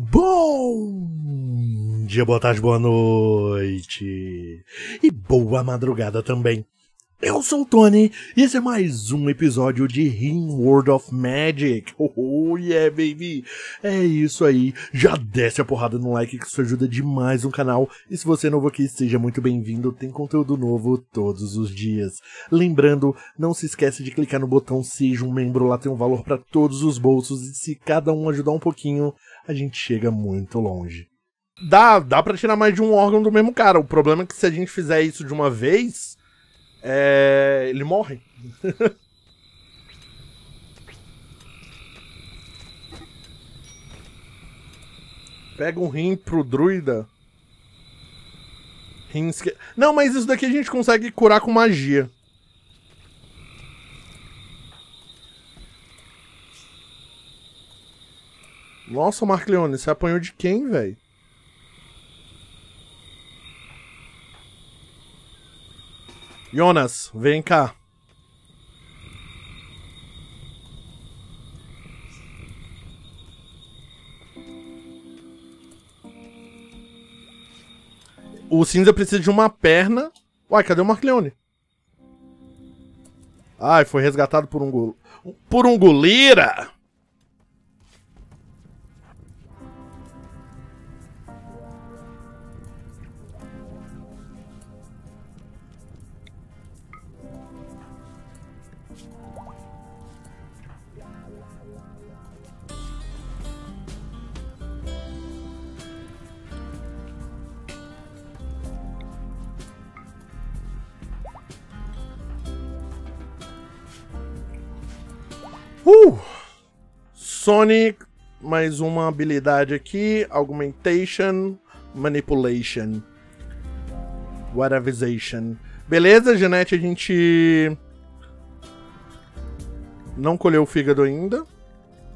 Bom dia, boa tarde, boa noite e boa madrugada também. Eu sou o Tony e esse é mais um episódio de Ring World of Magic. Oh yeah, baby! É isso aí, já desce a porrada no like que isso ajuda demais no canal. E se você é novo aqui, seja muito bem-vindo, tem conteúdo novo todos os dias. Lembrando, não se esquece de clicar no botão Seja um Membro, lá tem um valor para todos os bolsos e se cada um ajudar um pouquinho, a gente chega muito longe. Dá, dá pra tirar mais de um órgão do mesmo cara. O problema é que se a gente fizer isso de uma vez, é... ele morre. Pega um rim pro druida. Rins que... Não, mas isso daqui a gente consegue curar com magia. Nossa, Mark Leone, você apanhou de quem, velho? Jonas, vem cá. O cinza precisa de uma perna. Uai, cadê o Mark Leone? Ai, foi resgatado por um gol... Por um golira! Uh! Sonic, mais uma habilidade aqui, Augmentation, Manipulation, Whateverization. Beleza, Genete, a gente não colheu o fígado ainda.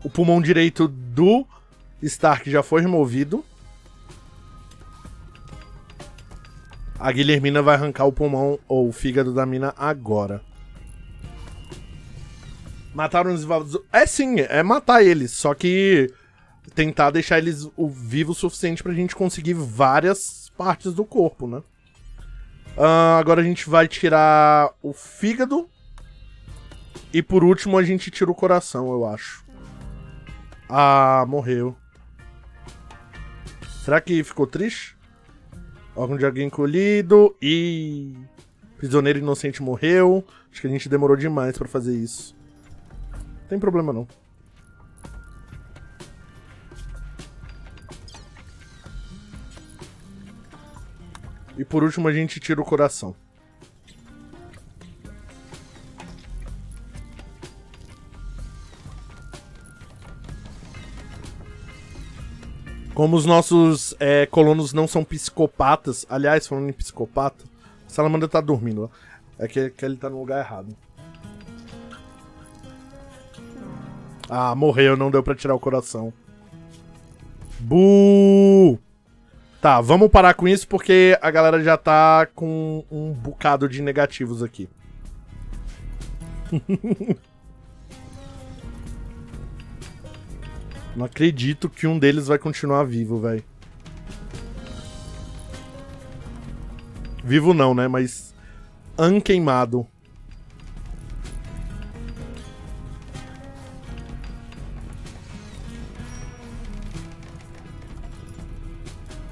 O pulmão direito do Stark já foi removido. A Guilhermina vai arrancar o pulmão ou o fígado da mina agora. Mataram os invasores. É sim, é matar eles. Só que tentar deixar eles vivos o suficiente pra gente conseguir várias partes do corpo, né? Uh, agora a gente vai tirar o fígado. E por último a gente tira o coração, eu acho. Ah, morreu. Será que ficou triste? Órgão de alguém colhido e... Prisioneiro inocente morreu. Acho que a gente demorou demais pra fazer isso. Tem problema não. E por último a gente tira o coração. Como os nossos é, colonos não são psicopatas, aliás, falando em psicopata, a Salamandra tá dormindo, ó. É que, que ele tá no lugar errado. Ah, morreu, não deu pra tirar o coração. Bu! Tá, vamos parar com isso porque a galera já tá com um bocado de negativos aqui. Não acredito que um deles vai continuar vivo, velho. Vivo não, né? Mas anqueimado.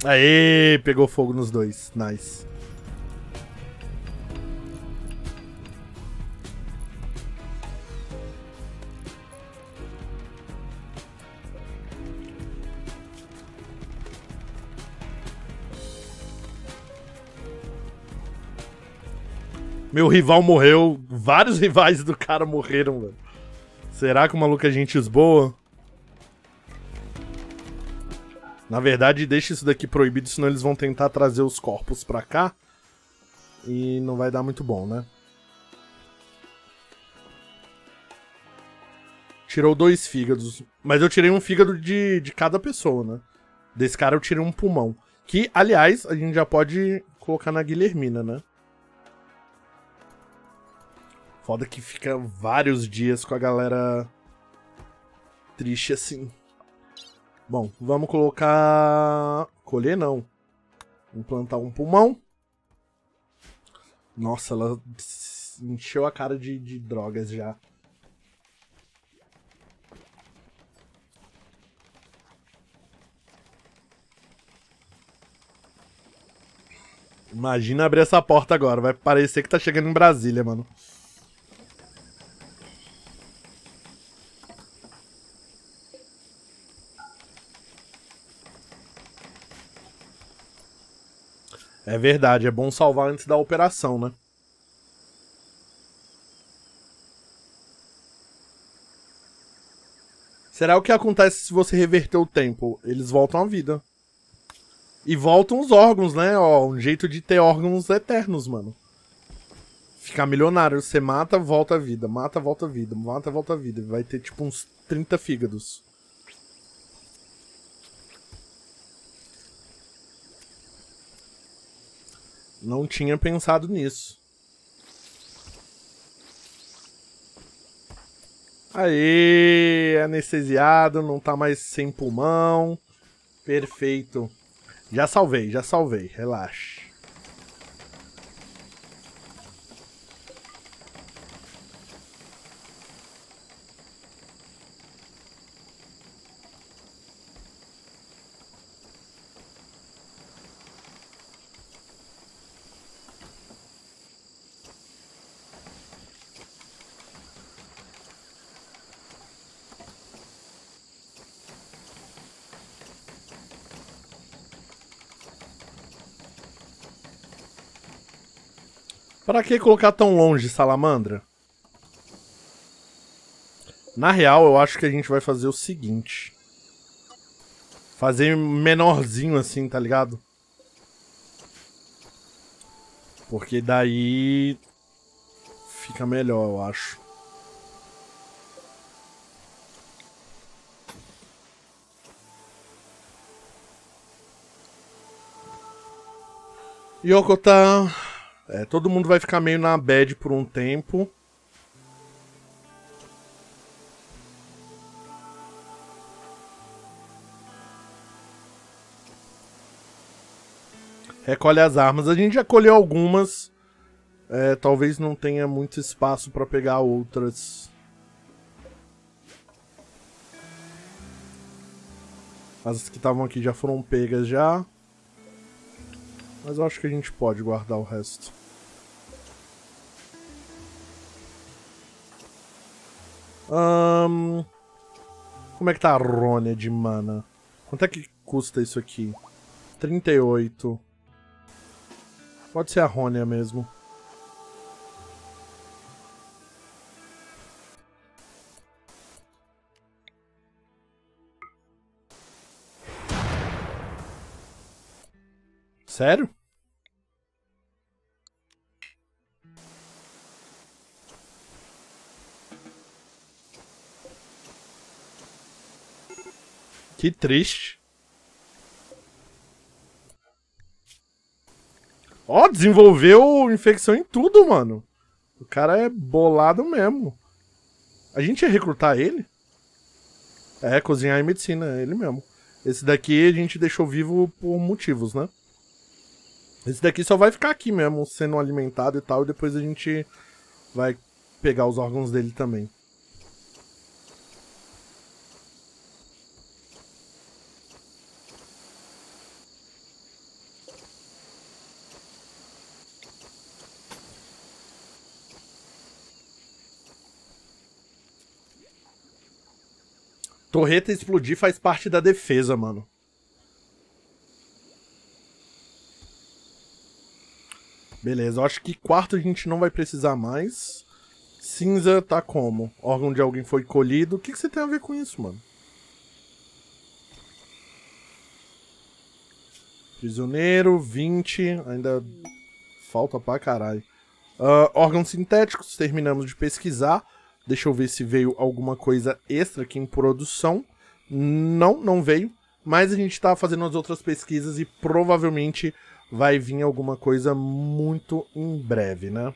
Aê, pegou fogo nos dois. Nice. Meu rival morreu. Vários rivais do cara morreram. Será que o maluco é gente boa? Na verdade, deixa isso daqui proibido, senão eles vão tentar trazer os corpos pra cá. E não vai dar muito bom, né? Tirou dois fígados. Mas eu tirei um fígado de, de cada pessoa, né? Desse cara eu tirei um pulmão. Que, aliás, a gente já pode colocar na Guilhermina, né? Foda que fica vários dias com a galera triste assim. Bom, vamos colocar... Colher não. Implantar um pulmão. Nossa, ela encheu a cara de, de drogas já. Imagina abrir essa porta agora. Vai parecer que tá chegando em Brasília, mano. É verdade, é bom salvar antes da operação, né? Será o que acontece se você reverter o tempo? Eles voltam à vida. E voltam os órgãos, né? Ó, um jeito de ter órgãos eternos, mano. Ficar milionário. Você mata, volta a vida. Mata, volta a vida. Mata, volta a vida. Vai ter tipo uns 30 fígados. Não tinha pensado nisso. Aê, anestesiado, não tá mais sem pulmão. Perfeito. Já salvei, já salvei, relaxe. Pra que colocar tão longe, salamandra? Na real, eu acho que a gente vai fazer o seguinte. Fazer menorzinho assim, tá ligado? Porque daí... Fica melhor, eu acho. Yokota... É, todo mundo vai ficar meio na bad por um tempo. Recolhe as armas. A gente já colheu algumas. É, talvez não tenha muito espaço para pegar outras. As que estavam aqui já foram pegas já. Mas eu acho que a gente pode guardar o resto. Um, como é que tá a Rônia de mana? Quanto é que custa isso aqui? 38. Pode ser a Rônia mesmo. Sério? Que triste. Ó, desenvolveu infecção em tudo, mano. O cara é bolado mesmo. A gente ia recrutar ele? É, cozinhar em medicina, ele mesmo. Esse daqui a gente deixou vivo por motivos, né? Esse daqui só vai ficar aqui mesmo, sendo alimentado e tal, e depois a gente vai pegar os órgãos dele também. Torreta explodir faz parte da defesa, mano. Beleza, eu acho que quarto a gente não vai precisar mais. Cinza tá como? Órgão de alguém foi colhido. O que, que você tem a ver com isso, mano? Prisioneiro, 20. Ainda falta pra caralho. Uh, órgãos sintéticos, terminamos de pesquisar. Deixa eu ver se veio alguma coisa extra aqui em produção. Não, não veio. Mas a gente está fazendo as outras pesquisas e provavelmente vai vir alguma coisa muito em breve, né?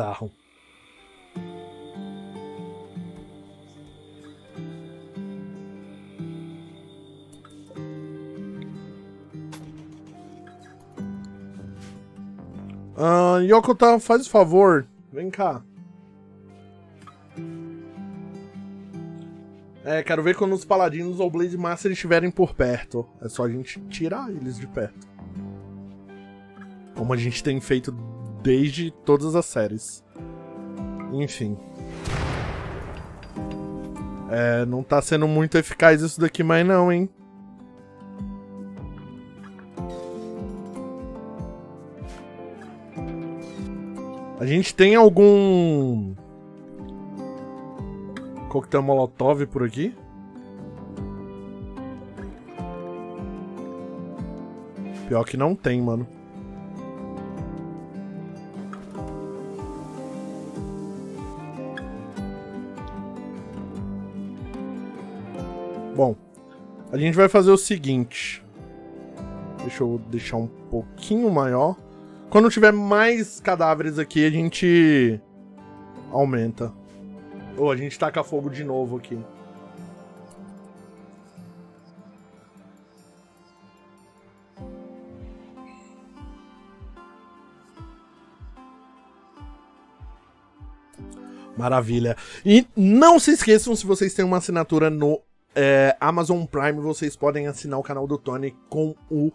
Bizarro. Ah, Yoko, tá, faz o favor. Vem cá. É, quero ver quando os paladinos ou Blade Master estiverem por perto. É só a gente tirar eles de perto. Como a gente tem feito desde todas as séries. Enfim. É, não tá sendo muito eficaz isso daqui mais não, hein? A gente tem algum coquetel molotov por aqui? Pior que não tem, mano. Bom, a gente vai fazer o seguinte. Deixa eu deixar um pouquinho maior. Quando tiver mais cadáveres aqui, a gente aumenta. Ou oh, a gente taca fogo de novo aqui. Maravilha. E não se esqueçam, se vocês têm uma assinatura no é, Amazon Prime, vocês podem assinar o canal do Tony com o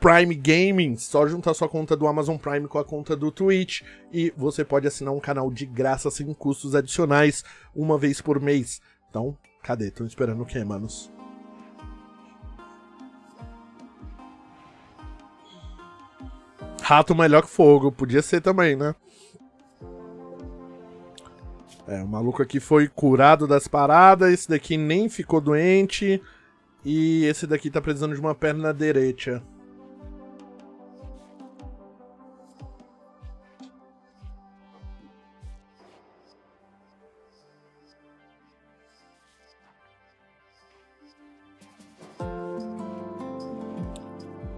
Prime Gaming, só juntar sua conta do Amazon Prime com a conta do Twitch e você pode assinar um canal de graça sem custos adicionais uma vez por mês. Então, cadê? Estão esperando o quê, manos? Rato melhor que fogo, podia ser também, né? É, o maluco aqui foi curado das paradas, esse daqui nem ficou doente. E esse daqui tá precisando de uma perna direita.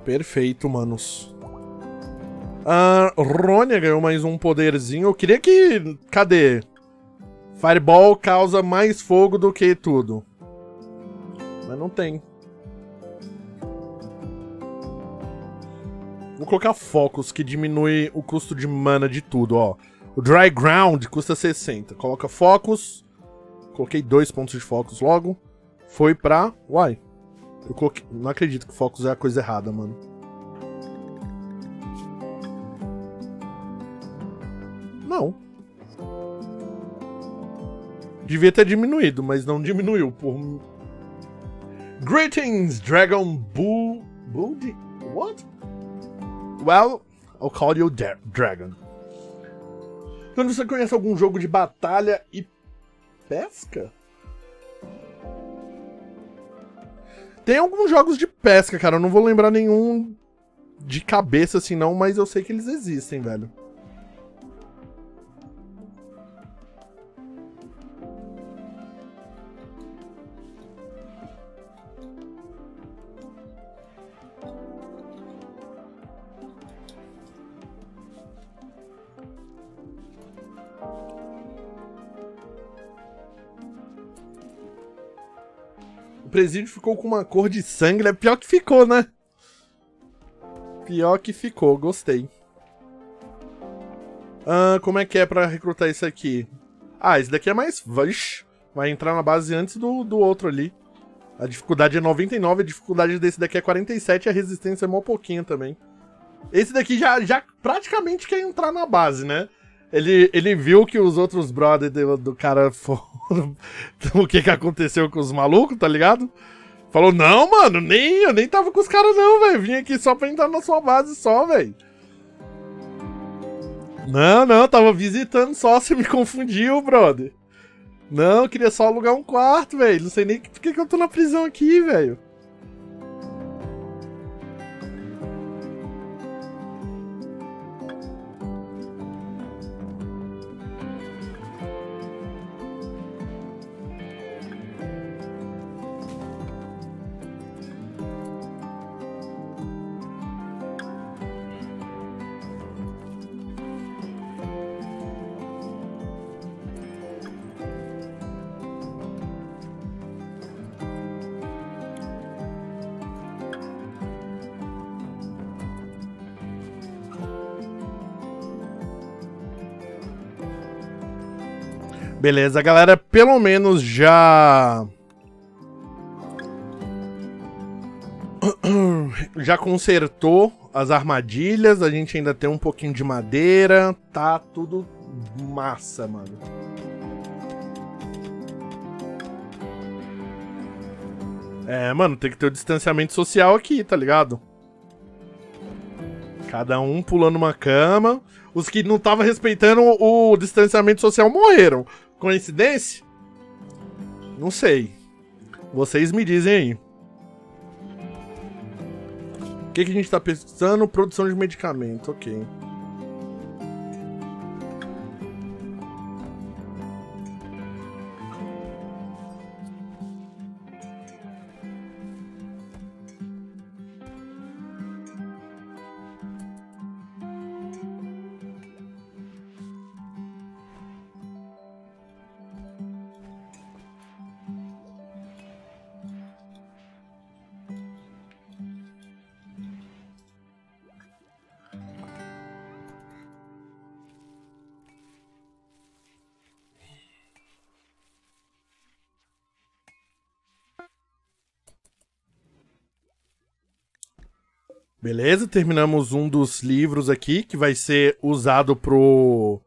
Perfeito, manos. A Rônia ganhou mais um poderzinho. Eu queria que... Cadê? Fireball causa mais fogo do que tudo. Mas não tem. Vou colocar Focus, que diminui o custo de mana de tudo, ó. O Dry Ground custa 60. Coloca Focus. Coloquei dois pontos de Focus logo. Foi pra... Uai. Eu coloquei... Não acredito que Focus é a coisa errada, mano. Devia ter diminuído, mas não diminuiu. Por... Greetings, Dragon Bull... Bull... What? Well, I'll call you Dragon. Quando você conhece algum jogo de batalha e pesca? Tem alguns jogos de pesca, cara. Eu não vou lembrar nenhum de cabeça assim, não, mas eu sei que eles existem, velho. Presídio ficou com uma cor de sangue. Né? Pior que ficou, né? Pior que ficou, gostei. Ah, como é que é pra recrutar isso aqui? Ah, esse daqui é mais... Vixe, vai entrar na base antes do, do outro ali. A dificuldade é 99, a dificuldade desse daqui é 47 e a resistência é mó pouquinho também. Esse daqui já, já praticamente quer entrar na base, né? Ele, ele viu que os outros brothers do, do cara foram. o que que aconteceu com os malucos, tá ligado? Falou, não, mano, nem, eu nem tava com os caras não, velho. Vim aqui só pra entrar na sua base só, velho. Não, não, tava visitando só, você me confundiu, brother. Não, eu queria só alugar um quarto, velho. Não sei nem por que, que eu tô na prisão aqui, velho. Beleza, galera, pelo menos já. Já consertou as armadilhas, a gente ainda tem um pouquinho de madeira, tá tudo massa, mano. É, mano, tem que ter o distanciamento social aqui, tá ligado? Cada um pulando uma cama. Os que não estavam respeitando o distanciamento social morreram. Coincidência? Não sei. Vocês me dizem aí. O que, que a gente tá pesquisando? Produção de medicamento, ok. Beleza, terminamos um dos livros aqui, que vai ser usado pro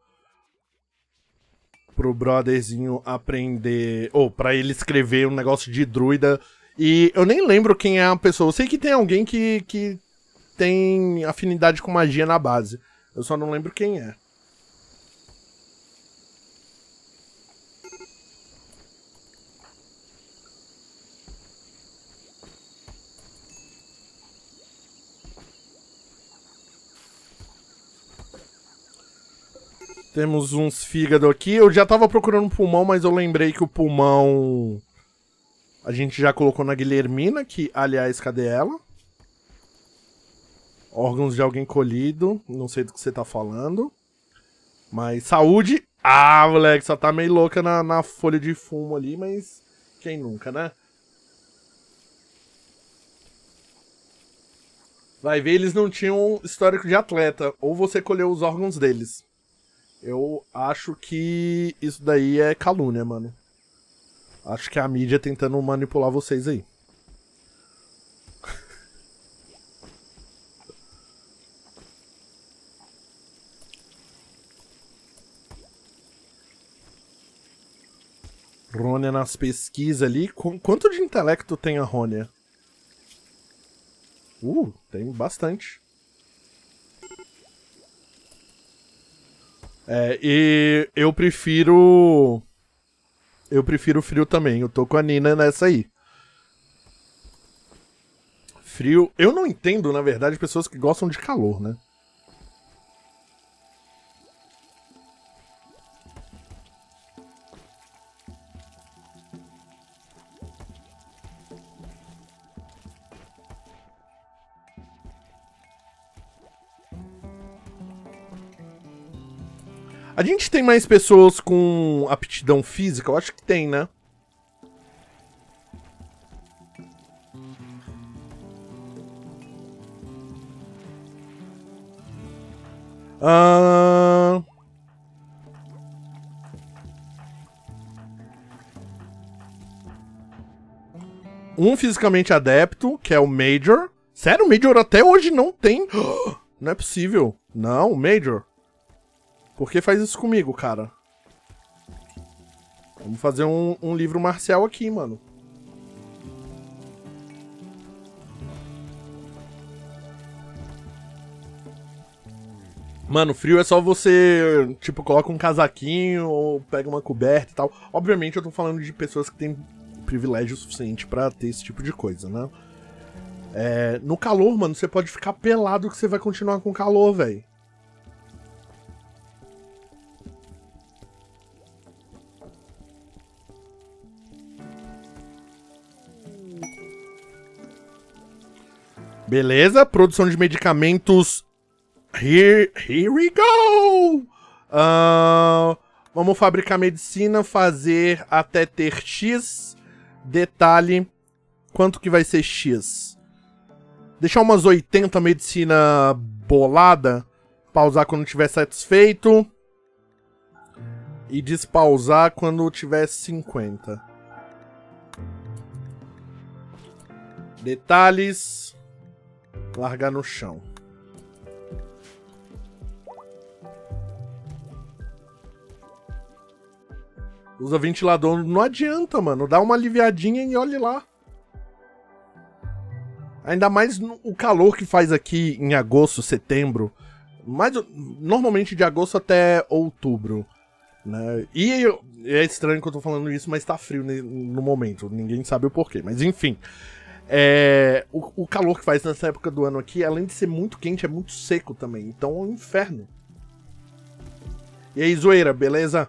pro brotherzinho aprender, ou para ele escrever um negócio de druida. E eu nem lembro quem é a pessoa. Eu sei que tem alguém que, que tem afinidade com magia na base. Eu só não lembro quem é. Temos uns fígado aqui. Eu já tava procurando um pulmão, mas eu lembrei que o pulmão... A gente já colocou na Guilhermina, que, aliás, cadê ela? Órgãos de alguém colhido. Não sei do que você tá falando. Mas saúde... Ah, moleque, só tá meio louca na, na folha de fumo ali, mas... Quem nunca, né? Vai ver, eles não tinham histórico de atleta. Ou você colheu os órgãos deles. Eu acho que isso daí é calúnia, mano. Acho que é a mídia tentando manipular vocês aí. Rônia nas pesquisas ali. Quanto de intelecto tem a Rônia? Uh, tem bastante. É, e eu prefiro. Eu prefiro frio também. Eu tô com a Nina nessa aí. Frio. Eu não entendo, na verdade, pessoas que gostam de calor, né? A gente tem mais pessoas com aptidão física? Eu acho que tem, né? Uh... Um fisicamente adepto, que é o Major. Sério, o Major até hoje não tem. Não é possível. Não, o Major. Por que faz isso comigo, cara? Vamos fazer um, um livro marcial aqui, mano. Mano, frio é só você, tipo, coloca um casaquinho ou pega uma coberta e tal. Obviamente eu tô falando de pessoas que têm privilégio suficiente para ter esse tipo de coisa, né? É, no calor, mano, você pode ficar pelado que você vai continuar com calor, velho. Beleza, produção de medicamentos. Here, here we go! Uh, vamos fabricar medicina, fazer até ter X. Detalhe, quanto que vai ser X? Deixar umas 80 medicina bolada pra usar quando estiver satisfeito. E despausar quando tiver 50. Detalhes. Largar no chão. Usa ventilador. Não adianta, mano. Dá uma aliviadinha e olhe lá. Ainda mais o calor que faz aqui em agosto, setembro. Mais, normalmente de agosto até outubro. Né? E é estranho que eu tô falando isso, mas tá frio no momento. Ninguém sabe o porquê. Mas enfim. É, o, o, calor que faz nessa época do ano aqui, além de ser muito quente, é muito seco também. Então é um inferno. E aí, zoeira, beleza?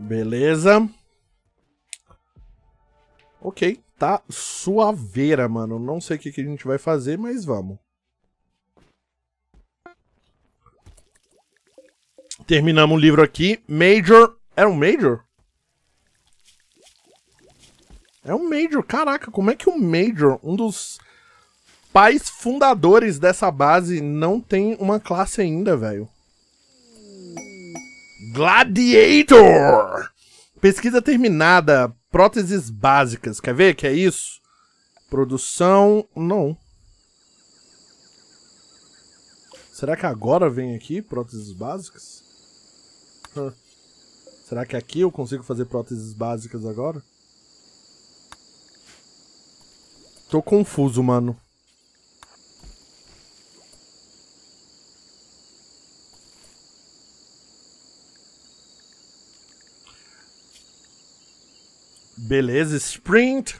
Beleza. Ok, tá suaveira, mano. Não sei o que, que a gente vai fazer, mas vamos. Terminamos o livro aqui. Major. Era um Major? É um Major. Caraca, como é que o um Major, um dos pais fundadores dessa base, não tem uma classe ainda, velho? Gladiator! Pesquisa terminada. Próteses básicas. Quer ver que é isso? Produção. Não. Será que agora vem aqui próteses básicas? Será que aqui eu consigo fazer próteses básicas agora? Tô confuso, mano. Beleza, Sprint.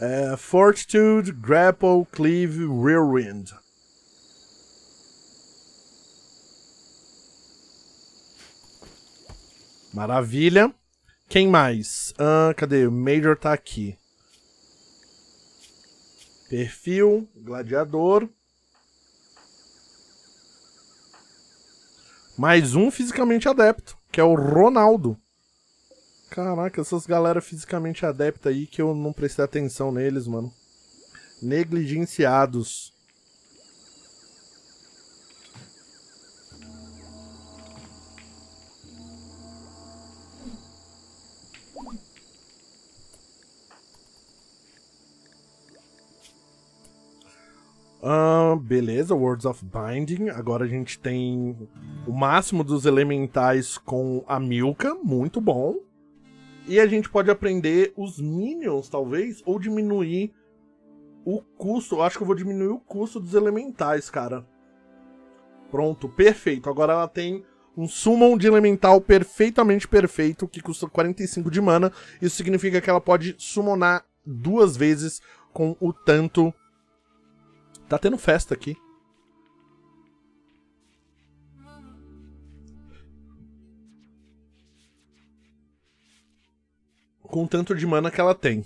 É, Fortitude, Grapple, Cleave, Whirlwind. Maravilha. Quem mais? Ah, cadê? O Major tá aqui. Perfil, gladiador. Mais um fisicamente adepto, que é o Ronaldo. Caraca, essas galera fisicamente adepta aí que eu não prestei atenção neles, mano. Negligenciados. Uh, beleza, Words of Binding. Agora a gente tem o máximo dos elementais com a Milka. Muito bom. E a gente pode aprender os minions, talvez, ou diminuir o custo. Eu acho que eu vou diminuir o custo dos elementais, cara. Pronto, perfeito. Agora ela tem um summon de elemental perfeitamente perfeito, que custa 45 de mana. Isso significa que ela pode summonar duas vezes com o tanto... Tá tendo festa aqui. Com o tanto de mana que ela tem.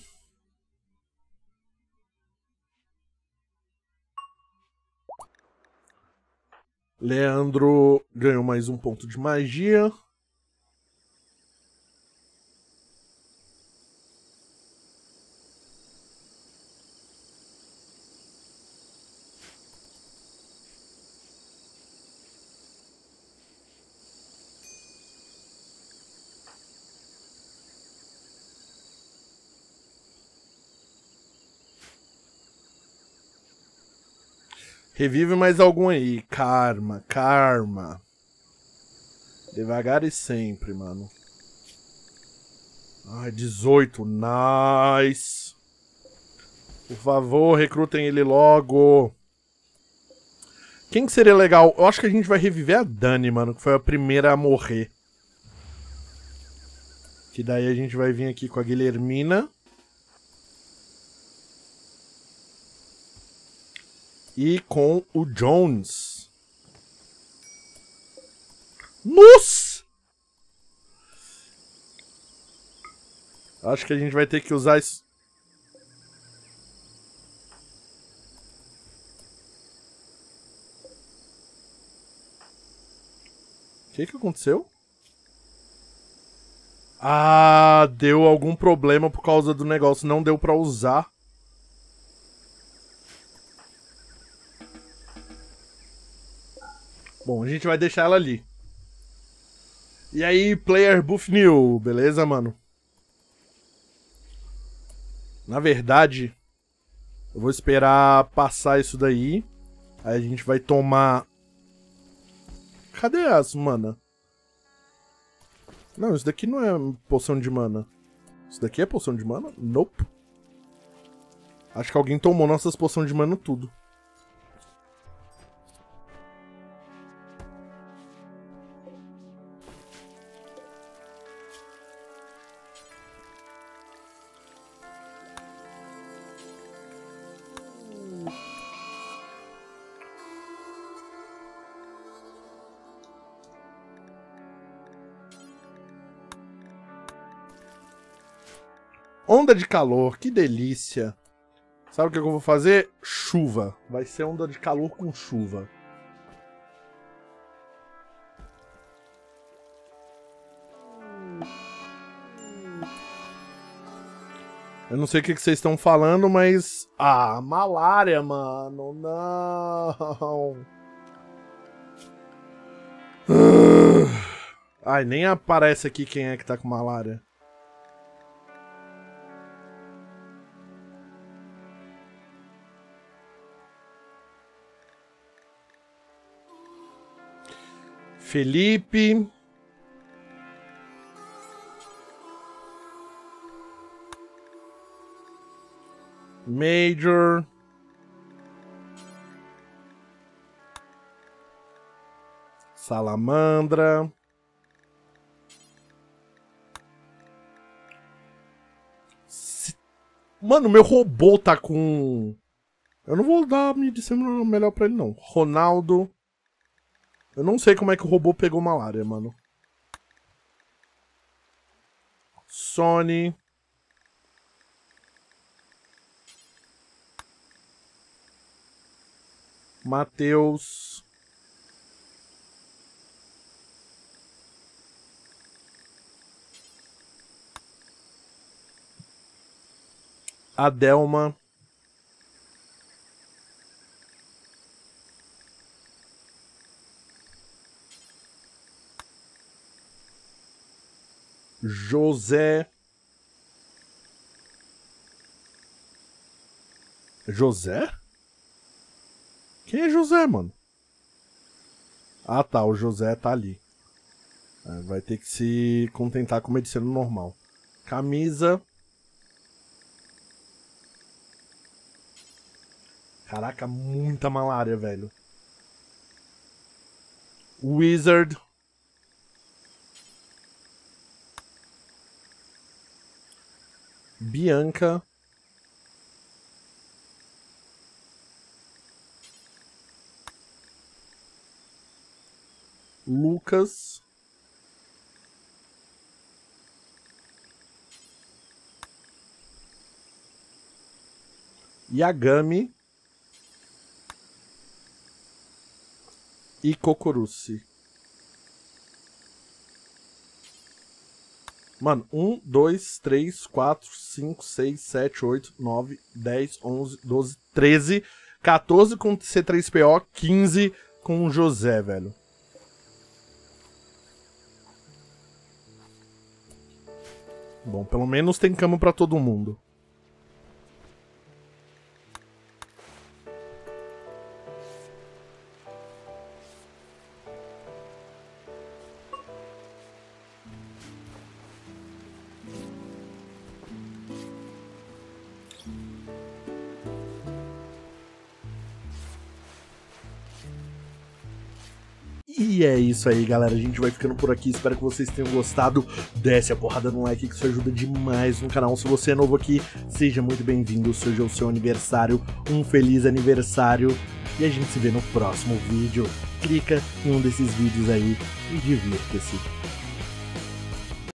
Leandro ganhou mais um ponto de magia. Revive mais algum aí. Karma, karma. Devagar e sempre, mano. Ai, 18. Nice. Por favor, recrutem ele logo. Quem que seria legal? Eu acho que a gente vai reviver a Dani, mano, que foi a primeira a morrer. Que daí a gente vai vir aqui com a Guilhermina. E com o Jones. Nossa! Acho que a gente vai ter que usar isso. O que que aconteceu? Ah, deu algum problema por causa do negócio. Não deu pra usar. Gente vai deixar ela ali. E aí, player Buff New, beleza, mano? Na verdade, eu vou esperar passar isso daí. Aí a gente vai tomar... Cadê as mana? Não, isso daqui não é poção de mana. Isso daqui é poção de mana? Nope. Acho que alguém tomou nossas poções de mana tudo. Onda de calor, que delícia. Sabe o que eu vou fazer? Chuva. Vai ser onda de calor com chuva. Eu não sei o que, vocês estão falando, mas. Ah, malária, mano. Não. Ai, nem aparece aqui quem é que tá com malária. Felipe. Major. Salamandra. Mano, meu robô tá com. Eu não vou dar me dizer melhor pra ele, não. Ronaldo. Eu não sei como é que o robô pegou malária, mano. Sony. Matheus. Adelma. José. José? Quem é José, mano? Ah tá, o José tá ali. É, vai ter que se contentar com medicina normal. Camisa. Caraca, muita malária, velho. Wizard. Bianca. Lucas. Yagami. E Kokorusi. Mano, 1, 2, 3, 4, 5, 6, 7, 8, 9, 10, 11, 12, 13, 14 com C3PO, 15 com José, velho. Bom, pelo menos tem cama pra todo mundo. É isso aí, galera. A gente vai ficando por aqui. Espero que vocês tenham gostado. Desce a porrada no like, que isso ajuda demais no canal. Se você é novo aqui, seja muito bem-vindo. Seja o seu aniversário. Um feliz aniversário. E a gente se vê no próximo vídeo. Clica em um desses vídeos aí e divirta-se.